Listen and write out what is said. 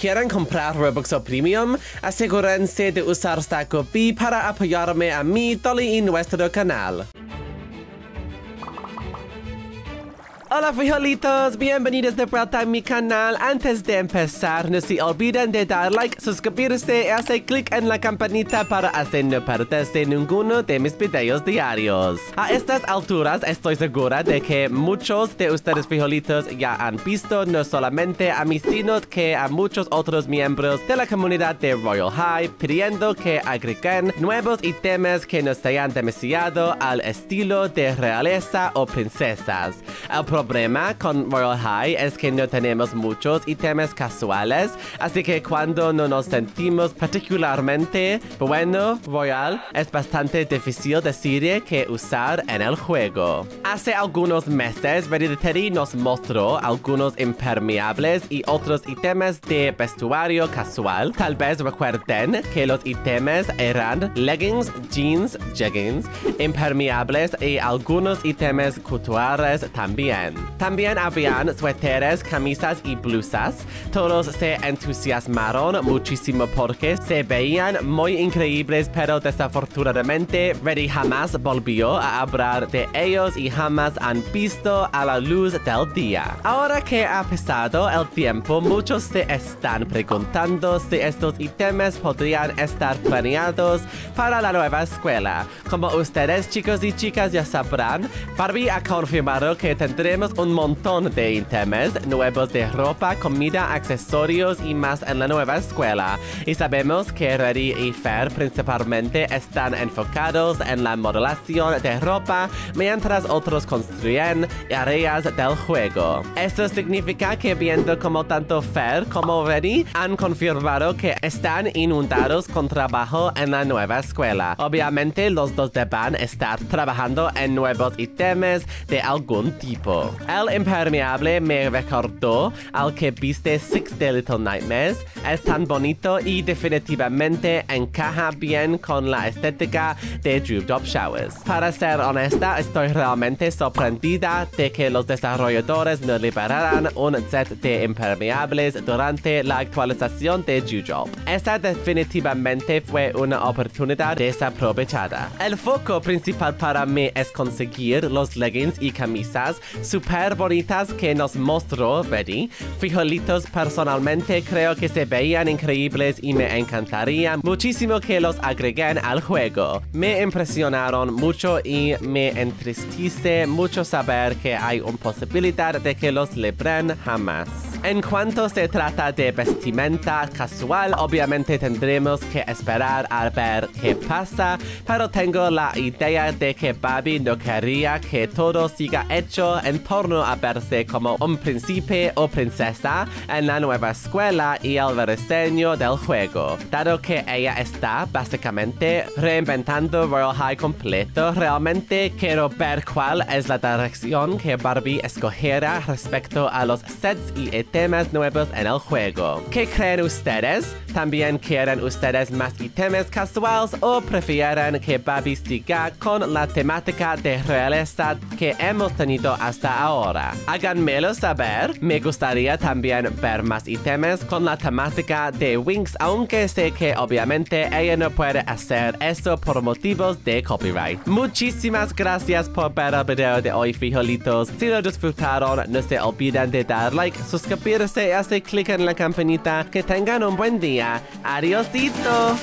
¿Quieren comprar Robux o Premium? Asegúrense de usar Stack B para apoyarme a mí, Dolly y nuestro canal. Hola frijolitos, bienvenidos de vuelta a mi canal. Antes de empezar, no se olviden de dar like, suscribirse y hacer clic en la campanita para así no perderse ninguno de mis videos diarios. A estas alturas estoy segura de que muchos de ustedes frijolitos ya han visto no solamente a mis sino que a muchos otros miembros de la comunidad de Royal High pidiendo que agreguen nuevos ítems que no sean demasiado al estilo de realeza o princesas. Problema con Royal High es que no tenemos muchos ítems casuales, así que cuando no nos sentimos particularmente bueno Royal, es bastante difícil decir qué usar en el juego. Hace algunos meses, Hereditary nos mostró algunos impermeables y otros ítems de vestuario casual. Tal vez recuerden que los ítems eran leggings, jeans, jeggings, impermeables y algunos ítems culturales también. También habían suéteres, camisas y blusas. Todos se entusiasmaron muchísimo porque se veían muy increíbles, pero desafortunadamente Reddy jamás volvió a hablar de ellos y jamás han visto a la luz del día. Ahora que ha pasado el tiempo, muchos se están preguntando si estos ítems podrían estar planeados para la nueva escuela. Como ustedes chicos y chicas ya sabrán, Barbie ha confirmado que tendremos un montón de ítems nuevos de ropa, comida, accesorios y más en la nueva escuela. Y sabemos que Reddy y Fer principalmente están enfocados en la modelación de ropa, mientras otros construyen áreas del juego. Esto significa que viendo como tanto Fer como Reddy han confirmado que están inundados con trabajo en la nueva escuela. Obviamente los dos deban estar trabajando en nuevos ítems de algún tipo. El impermeable me recordó al que viste Six de Little Nightmares. Es tan bonito y definitivamente encaja bien con la estética de Up Showers. Para ser honesta, estoy realmente sorprendida de que los desarrolladores no liberaran un set de impermeables durante la actualización de Jujop. Esta definitivamente fue una oportunidad desaprovechada. El foco principal para mí es conseguir los leggings y camisas super bonitas que nos mostró Betty. Frijolitos personalmente creo que se veían increíbles y me encantaría muchísimo que los agreguen al juego. Me impresionaron mucho y me entristece mucho saber que hay una posibilidad de que los libren jamás. En cuanto se trata de vestimenta casual, obviamente tendremos que esperar a ver qué pasa, pero tengo la idea de que Bobby no quería que todo siga hecho en torno a verse como un príncipe o princesa en la nueva escuela y el rediseño del juego. Dado que ella está básicamente reinventando Royal High completo, realmente quiero ver cuál es la dirección que Barbie escogiera respecto a los sets y ítems nuevos en el juego. ¿Qué creen ustedes? ¿También quieren ustedes más ítems casuales o prefieren que Barbie siga con la temática de realidad que hemos tenido hasta ahora? Háganmelo saber. Me gustaría también ver más ítems con la temática de Winx, aunque sé que obviamente ella no puede hacer eso por motivos de copyright. Muchísimas gracias por ver el video de hoy, frijolitos. Si lo disfrutaron, no se olviden de dar like, suscribirse y hacer clic en la campanita. Que tengan un buen día. Adiósito.